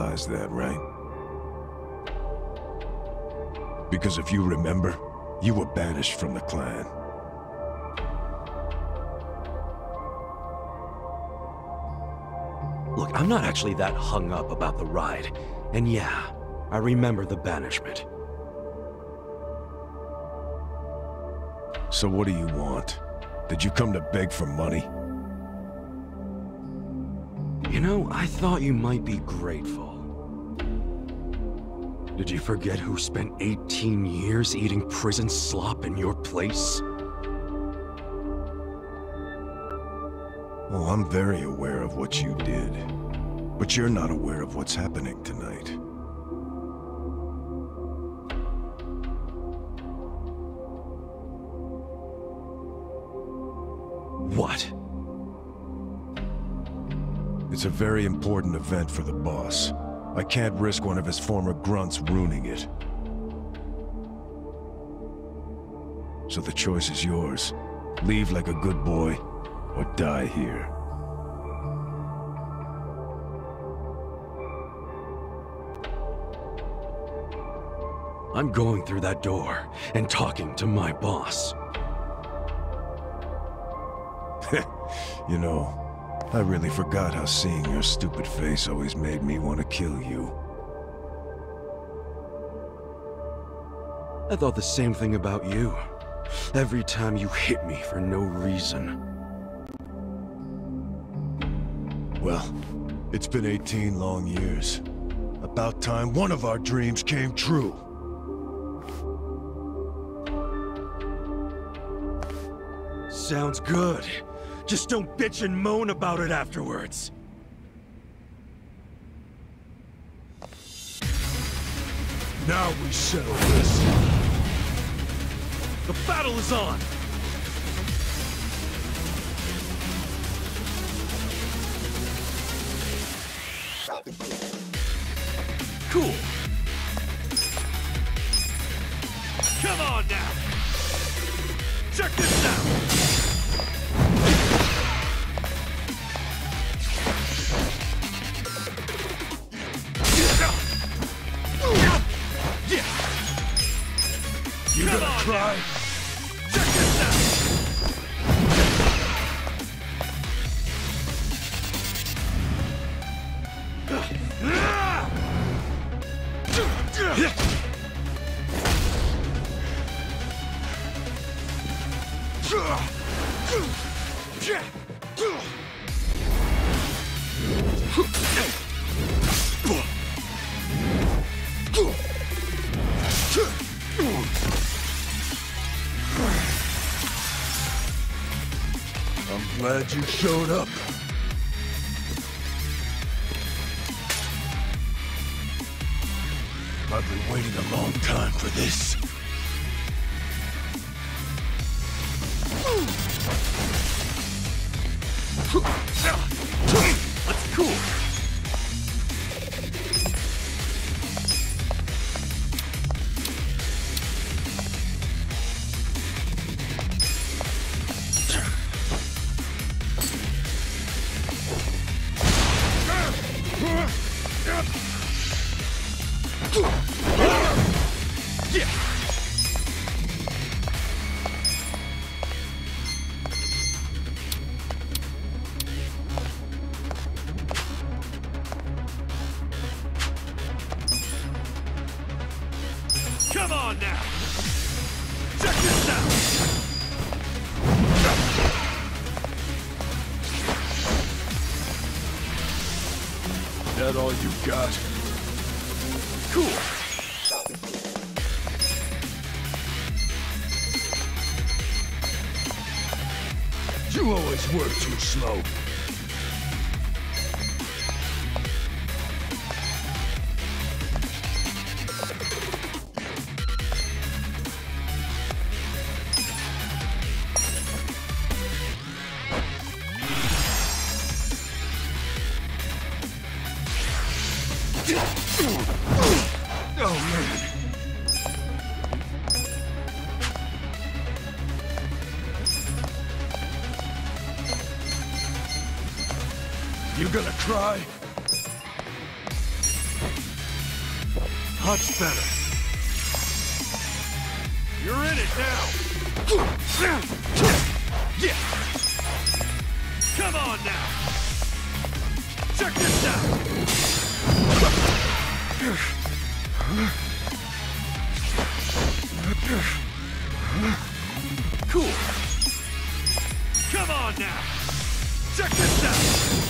realize that, right? Because if you remember, you were banished from the clan. Look, I'm not actually that hung up about the ride. And yeah, I remember the banishment. So what do you want? Did you come to beg for money? You know, I thought you might be grateful. Did you forget who spent 18 years eating prison slop in your place? Well, I'm very aware of what you did. But you're not aware of what's happening tonight. What? It's a very important event for the boss. I can't risk one of his former grunts ruining it. So the choice is yours. Leave like a good boy, or die here. I'm going through that door and talking to my boss. you know, I really forgot how seeing your stupid face always made me want to kill you. I thought the same thing about you. Every time you hit me for no reason. Well, it's been 18 long years. About time one of our dreams came true. Sounds good. Just don't bitch and moan about it afterwards. Now we settle this. The battle is on! Cool. Come on now! Check this out! Glad you showed up. I've been waiting a long time for this. Let's cool. Come on now! Check this out! That all you got? Cool. You always work too slow. You gonna cry? Much better. You're in it now! Yeah! Come on now! Check this out! Cool! Come on now! Check this out!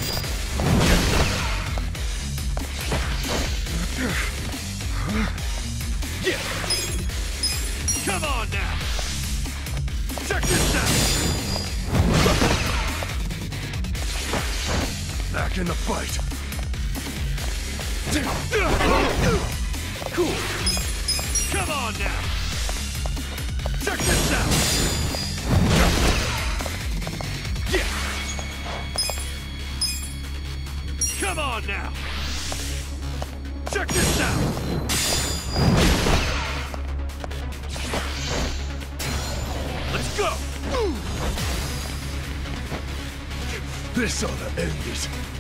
Back in the fight. Cool! Come on now! Check this out! Yeah! Come on now! Check this out! Let's go! This ought to end it.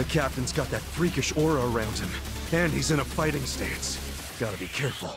The captain's got that freakish aura around him, and he's in a fighting stance. Gotta be careful.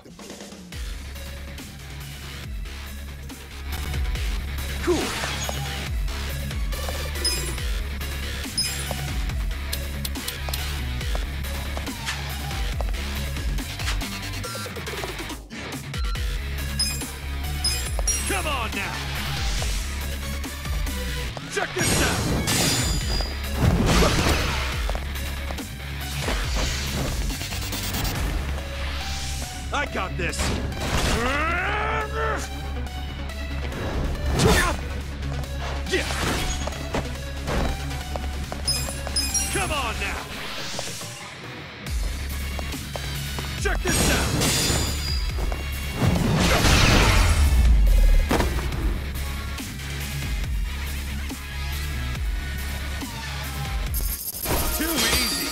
Too easy!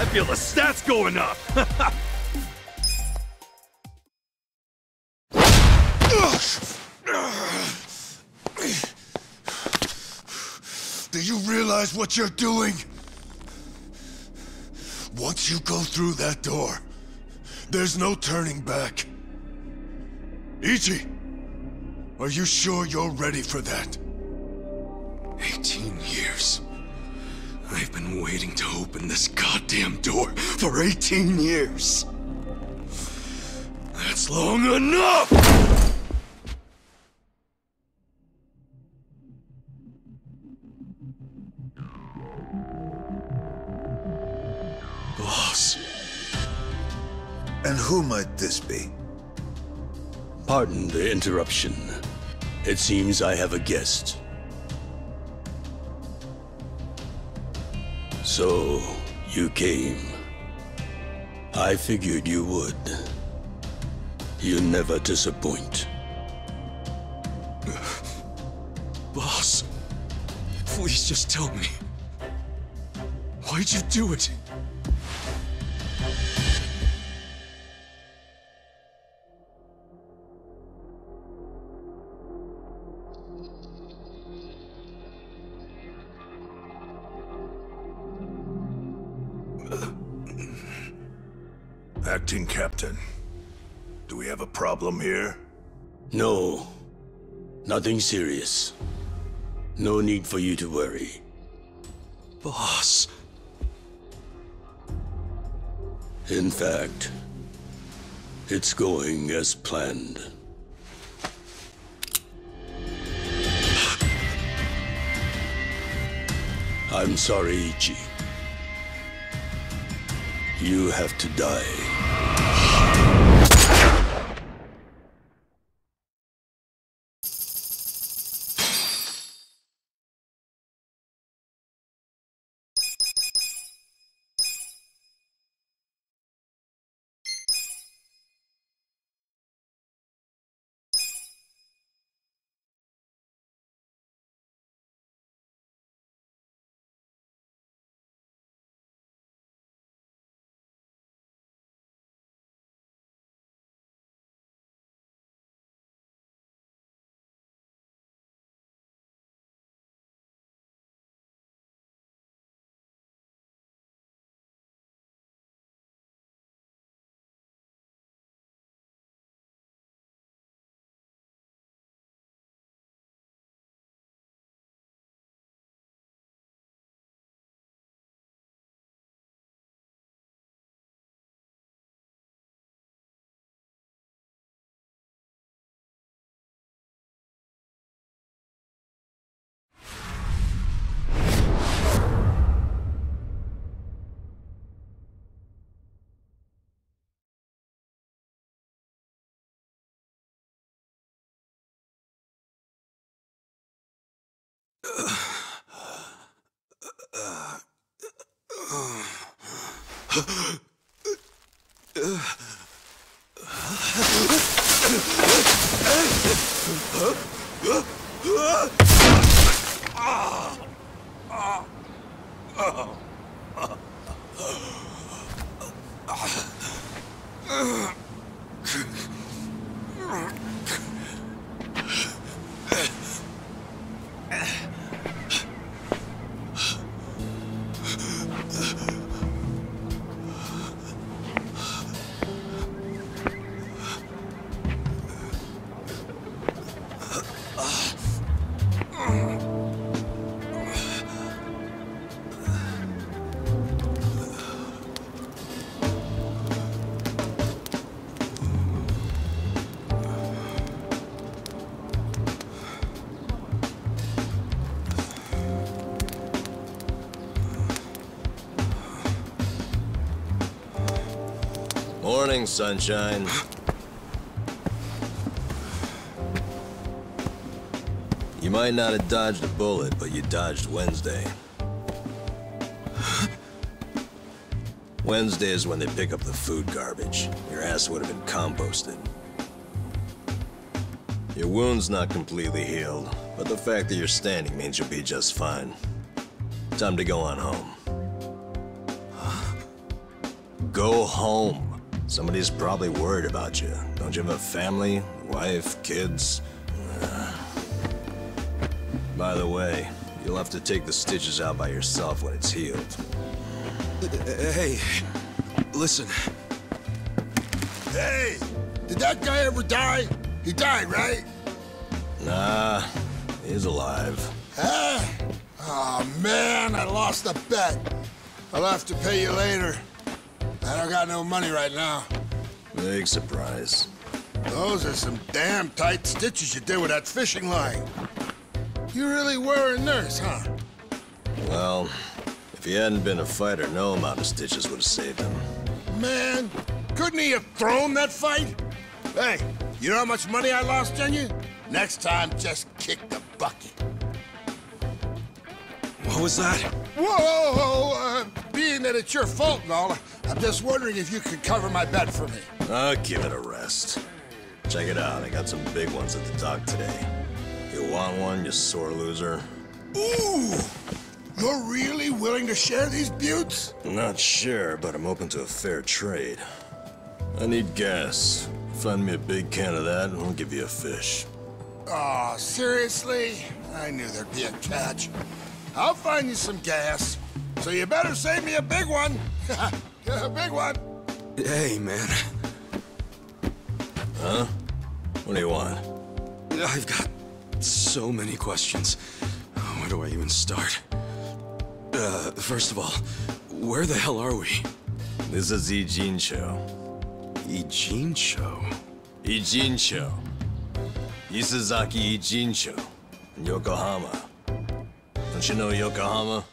I feel the stats going up! Do you realize what you're doing? Once you go through that door, there's no turning back. Ichi, are you sure you're ready for that? Been waiting to open this goddamn door for 18 years. That's long enough! Boss. And who might this be? Pardon the interruption. It seems I have a guest. So, you came. I figured you would. You never disappoint. Boss. Please just tell me. Why'd you do it? Captain. Do we have a problem here? No, nothing serious. No need for you to worry. Boss. In fact, it's going as planned. I'm sorry, Ichi. You have to die. Ugh. Morning, sunshine. You might not have dodged a bullet, but you dodged Wednesday. Wednesday is when they pick up the food garbage. Your ass would have been composted. Your wound's not completely healed, but the fact that you're standing means you'll be just fine. Time to go on home. Go home. Somebody's probably worried about you. Don't you have a family, wife, kids? Uh, By the way, you'll have to take the stitches out by yourself when it's healed. Hey, listen. Hey! Did that guy ever die? He died, right? Nah, he's alive. Huh? Oh, man, I lost a bet. I'll have to pay you later. I don't got no money right now. Big surprise. Those are some damn tight stitches you did with that fishing line. You really were a nurse, huh? Well, if he hadn't been a fighter, no amount of stitches would have saved him. Man, couldn't he have thrown that fight? Hey, you know how much money I lost on you? Next time, just kick the bucket. What was that? Whoa! Uh, being that it's your fault and all, I'm just wondering if you could cover my bet for me. I'll give it a rest. Check it out, I got some big ones at the dock today. You want one, you sore loser? Ooh! You're really willing to share these buttes? Not sure, but I'm open to a fair trade. I need gas. Find me a big can of that, and I'll give you a fish. Aw, seriously? I knew there'd be a catch. I'll find you some gas. So you better save me a big one. a big one. Hey, man. Huh? What do you want? I've got so many questions. Where do I even start? Uh, first of all, where the hell are we? This is Ijincho. Eugene show. Ijin Show. Isezaki Ijin Show. In Yokohama. Don't you know Yokohama?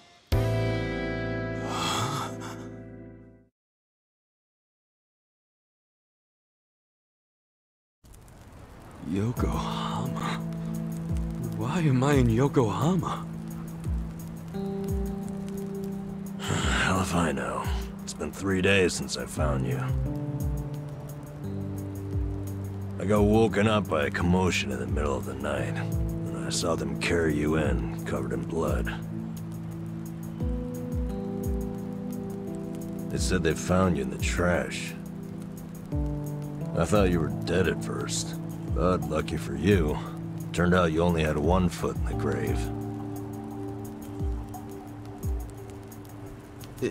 Yokohama. Why am I in Yokohama? Hell if I know. It's been three days since I found you. I got woken up by a commotion in the middle of the night, and I saw them carry you in, covered in blood. They said they found you in the trash. I thought you were dead at first, but lucky for you, turned out you only had one foot in the grave.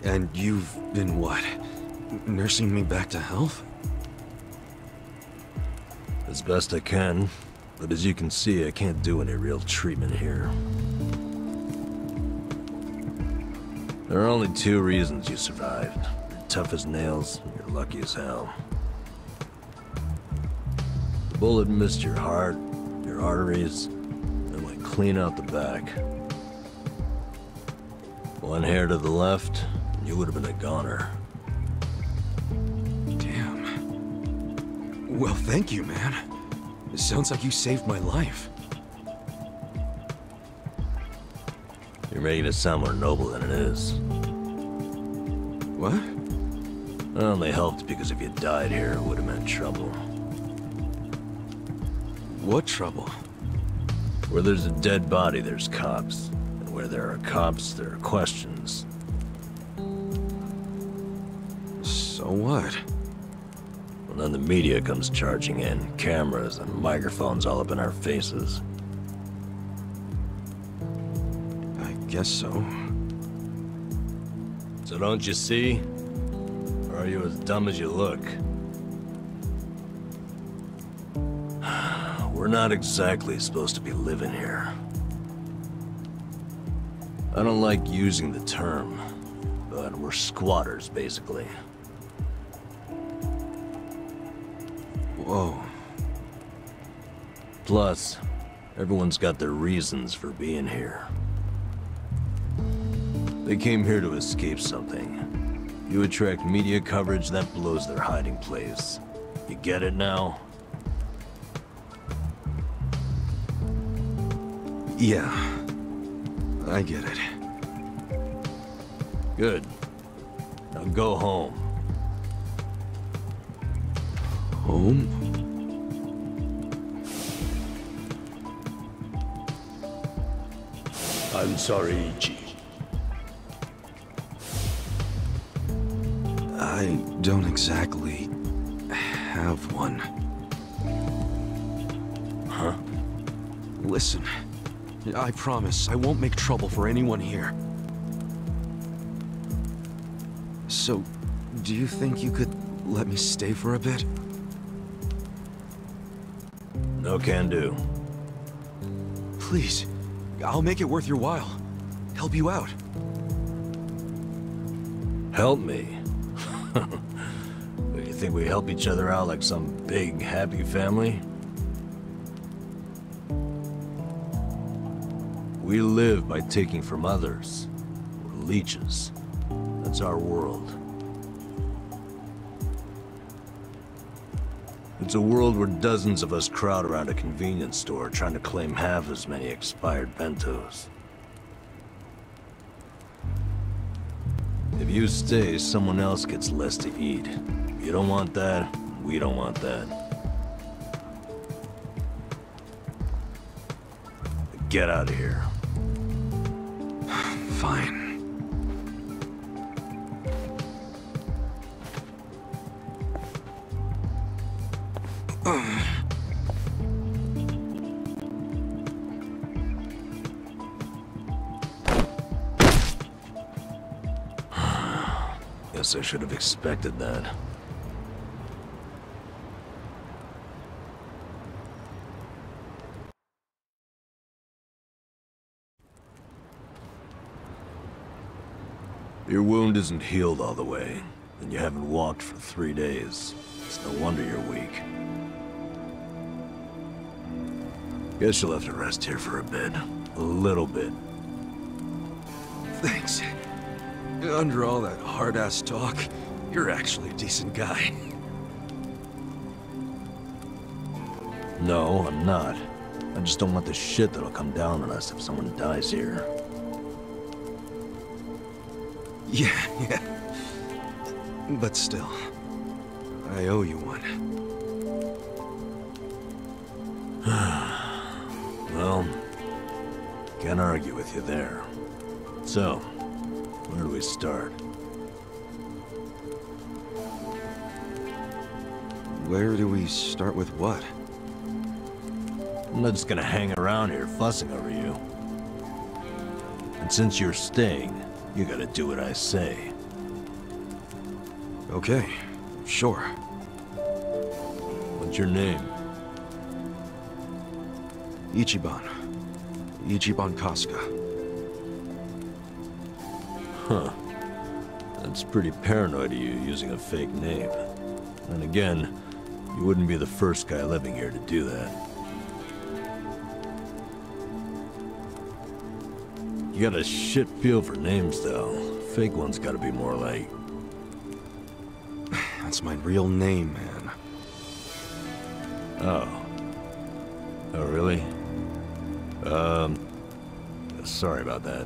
And you've been what? Nursing me back to health? As best I can, but as you can see, I can't do any real treatment here. There are only two reasons you survived. You're tough as nails, and you're lucky as hell. Bullet missed your heart, your arteries, and went clean out the back. One hair to the left, you would have been a goner. Damn. Well, thank you, man. It sounds like you saved my life. You're making it sound more noble than it is. What? It only helped because if you died here, it would have meant trouble. What trouble? Where there's a dead body, there's cops. And where there are cops, there are questions. So what? Well, then the media comes charging in, cameras and microphones all up in our faces. I guess so. So don't you see? Or are you as dumb as you look? We're not exactly supposed to be living here. I don't like using the term, but we're squatters, basically. Whoa. Plus, everyone's got their reasons for being here. They came here to escape something. You attract media coverage, that blows their hiding place. You get it now? Yeah. I get it. Good. Now go home. Home? I'm sorry, Ichi. I don't exactly have one. Huh? Listen, I promise I won't make trouble for anyone here. So, do you think you could let me stay for a bit? No can do. Please, I'll make it worth your while. Help you out. Help me? you think we help each other out like some big, happy family? We live by taking from others. We're leeches. That's our world. It's a world where dozens of us crowd around a convenience store trying to claim half as many expired bentos. If you stay, someone else gets less to eat. You don't want that, we don't want that. Get out of here. Fine. Guess I should have expected that. Your wound isn't healed all the way, and you haven't walked for three days. It's no wonder you're weak. Guess you'll have to rest here for a bit. A little bit. Thanks. Under all that hard-ass talk, you're actually a decent guy. No, I'm not. I just don't want the shit that'll come down on us if someone dies here. Yeah, yeah. But still, I owe you one. Well, can't argue with you there. So, where do we start? Where do we start with what? I'm not just gonna hang around here fussing over you. And since you're staying, you gotta do what I say. Okay, sure. What's your name? Ichiban. Ichiban Kasuga. Huh. That's pretty paranoid of you, using a fake name. And again, you wouldn't be the first guy living here to do that. You got a shit feel for names, though. Fake ones gotta be more like... That's my real name, man. Oh. Oh, really? Um... Sorry about that.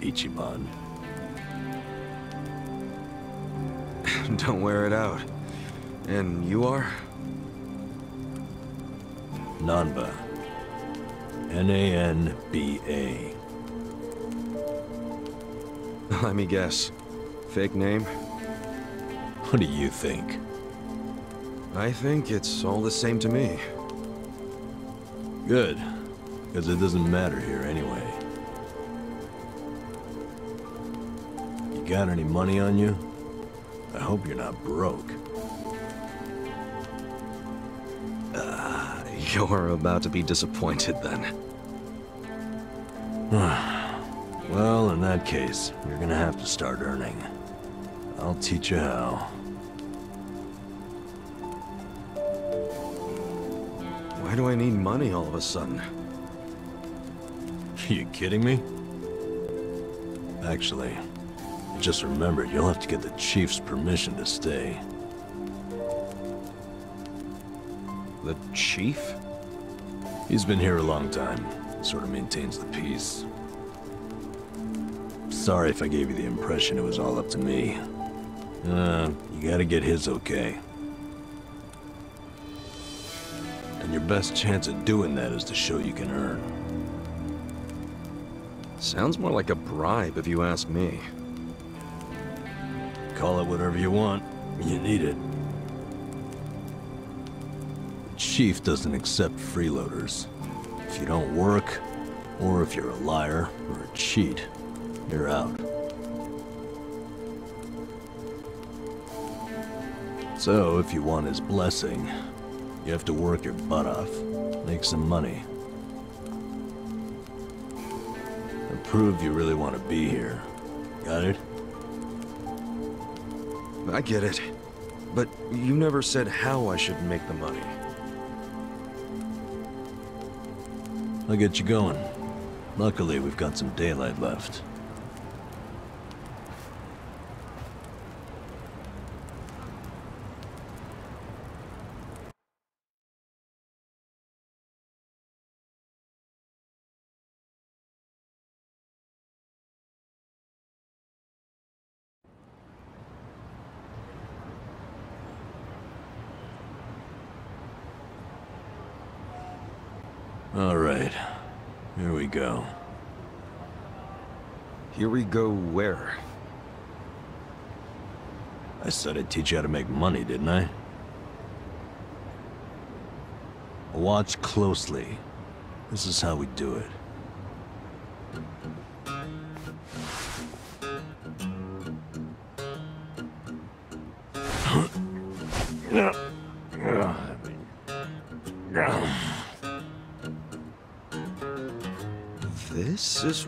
Ichiban. Don't wear it out. And you are? Nanba. N-A-N-B-A. Let me guess. Fake name? What do you think? I think it's all the same to me. Good. Because it doesn't matter here anyway. You got any money on you? I hope you're not broke. Ah, you're about to be disappointed then. That case, you're gonna have to start earning. I'll teach you how. Why do I need money all of a sudden? Are you kidding me? Actually, just remember, you'll have to get the chief's permission to stay. The chief? He's been here a long time. Sort of maintains the peace. Sorry if I gave you the impression it was all up to me. Uh, you gotta get his okay. And your best chance at doing that is to show you can earn. Sounds more like a bribe if you ask me. Call it whatever you want. You need it. The chief doesn't accept freeloaders. If you don't work, or if you're a liar or a cheat, you're out. So, if you want his blessing, you have to work your butt off, make some money. And prove you really want to be here. Got it? I get it. But you never said how I should make the money. I'll get you going. Luckily, we've got some daylight left. All right. Here we go. Here we go where? I said I'd teach you how to make money, didn't I? Watch closely. This is how we do it.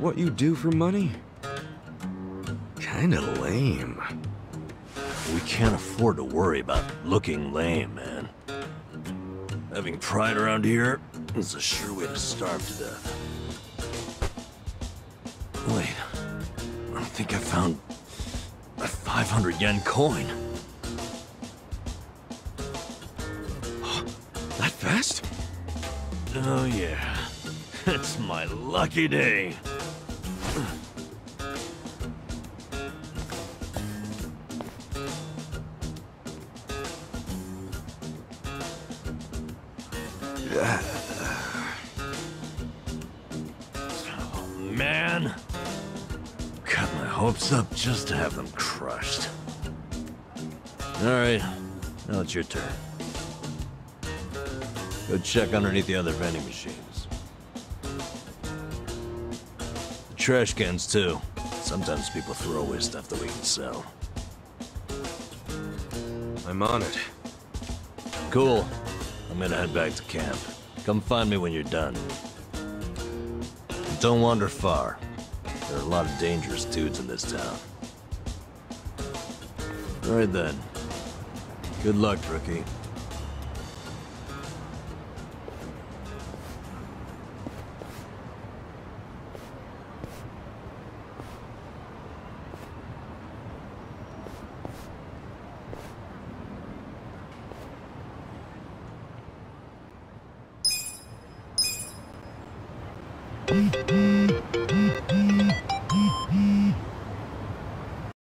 What you do for money? Kinda lame. We can't afford to worry about looking lame, man. Having pride around here is a sure way to starve to death. Wait, I think I found a 500 yen coin. That fast? Oh yeah, it's my lucky day. Up just to have them crushed. Alright, now it's your turn. Go check underneath the other vending machines. The trash cans, too. Sometimes people throw away stuff that we can sell. I'm on it. Cool. I'm gonna head back to camp. Come find me when you're done. Don't wander far. There are a lot of dangerous dudes in this town. All right then. Good luck, rookie.